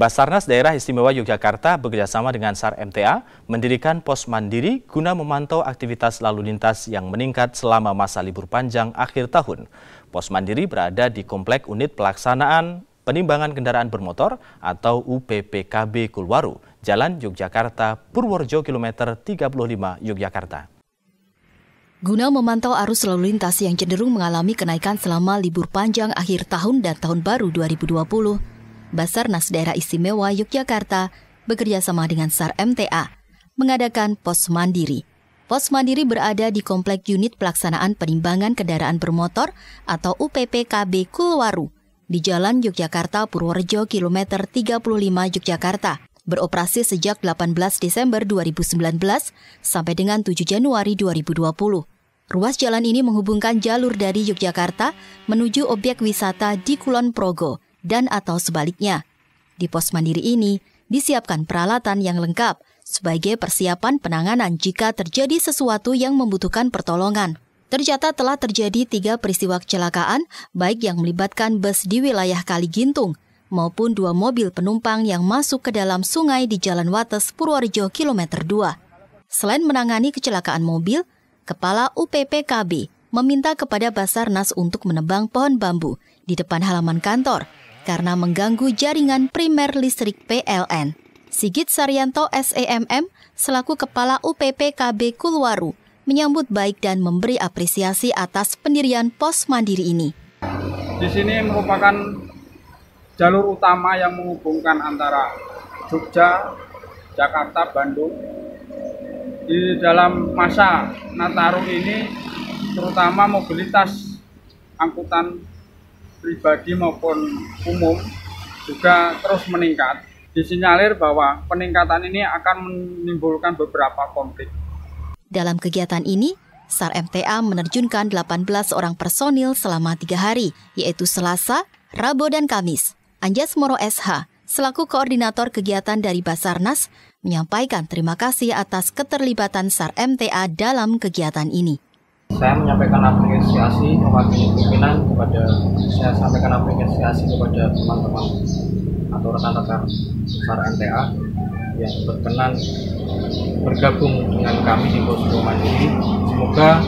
Basarnas Daerah Istimewa Yogyakarta bekerjasama dengan SAR MTA mendirikan pos mandiri guna memantau aktivitas lalu lintas yang meningkat selama masa libur panjang akhir tahun. Pos mandiri berada di Komplek Unit Pelaksanaan Penimbangan Kendaraan Bermotor atau UPPKB Kulwaru, Jalan Yogyakarta, Purworejo, kilometer 35 Yogyakarta. Guna memantau arus lalu lintas yang cenderung mengalami kenaikan selama libur panjang akhir tahun dan tahun baru 2020, Basarnas Daerah Istimewa Yogyakarta bekerjasama dengan SAR MTA mengadakan pos mandiri. Pos mandiri berada di Komplek Unit Pelaksanaan Penimbangan Kendaraan Bermotor atau UPPKB Kulwaru di Jalan Yogyakarta Purworejo kilometer 35 Yogyakarta. Beroperasi sejak 18 Desember 2019 sampai dengan 7 Januari 2020. Ruas jalan ini menghubungkan jalur dari Yogyakarta menuju objek wisata di Kulon Progo dan atau sebaliknya. Di pos mandiri ini disiapkan peralatan yang lengkap sebagai persiapan penanganan jika terjadi sesuatu yang membutuhkan pertolongan. Tercatat telah terjadi tiga peristiwa kecelakaan, baik yang melibatkan bus di wilayah Kali Gintung maupun dua mobil penumpang yang masuk ke dalam sungai di Jalan Wates, Purworejo, kilometer 2. Selain menangani kecelakaan mobil, Kepala UPPKB meminta kepada Basarnas untuk menebang pohon bambu di depan halaman kantor karena mengganggu jaringan primer listrik PLN. Sigit Saryanto SEMM selaku Kepala UPPKB Kulwaru menyambut baik dan memberi apresiasi atas pendirian pos mandiri ini. Di sini merupakan jalur utama yang menghubungkan antara Jogja, Jakarta, Bandung. Di dalam masa Nataru ini terutama mobilitas angkutan pribadi maupun umum juga terus meningkat. Disinyalir bahwa peningkatan ini akan menimbulkan beberapa konflik. Dalam kegiatan ini, SAR MTA menerjunkan 18 orang personil selama tiga hari, yaitu Selasa, Rabu, dan Kamis. Anjas Moro SH, selaku koordinator kegiatan dari Basarnas, menyampaikan terima kasih atas keterlibatan SAR MTA dalam kegiatan ini saya menyampaikan apresiasi mewakili pimpinan kepada saya sampaikan apresiasi kepada teman-teman atau rekan-rekan SAR NTA yang berkenan bergabung dengan kami di posko mandiri. Semoga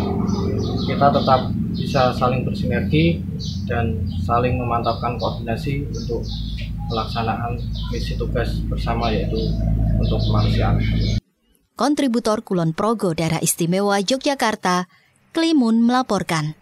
kita tetap bisa saling bersinergi dan saling memantapkan koordinasi untuk pelaksanaan misi tugas bersama yaitu untuk kemanusiaan. Kontributor Kulon Progo Daerah Istimewa Yogyakarta, Klimun melaporkan.